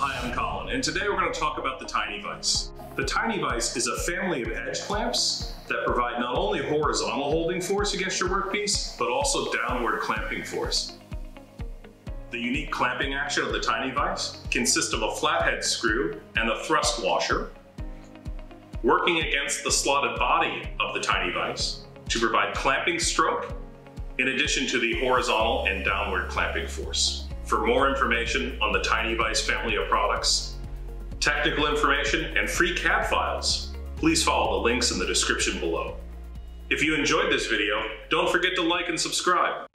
Hi, I'm Colin, and today we're going to talk about the Tiny Vise. The Tiny Vise is a family of edge clamps that provide not only horizontal holding force against your workpiece, but also downward clamping force. The unique clamping action of the Tiny Vise consists of a flathead screw and a thrust washer, working against the slotted body of the Tiny Vise to provide clamping stroke in addition to the horizontal and downward clamping force. For more information on the Tiny Vise family of products, technical information, and free CAD files, please follow the links in the description below. If you enjoyed this video, don't forget to like and subscribe.